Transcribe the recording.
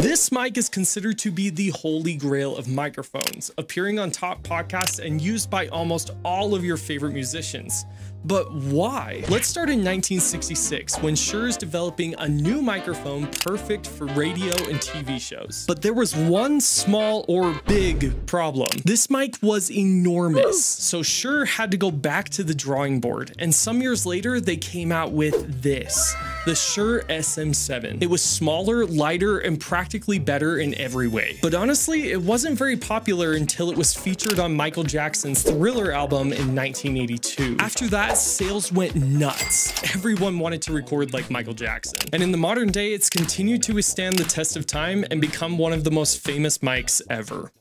This mic is considered to be the holy grail of microphones, appearing on top podcasts and used by almost all of your favorite musicians. But why? Let's start in 1966 when Shure is developing a new microphone perfect for radio and TV shows. But there was one small or big problem. This mic was enormous, so Shure had to go back to the drawing board, and some years later they came out with this the Shure SM7. It was smaller, lighter, and practically better in every way. But honestly, it wasn't very popular until it was featured on Michael Jackson's Thriller album in 1982. After that, sales went nuts. Everyone wanted to record like Michael Jackson. And in the modern day, it's continued to withstand the test of time and become one of the most famous mics ever.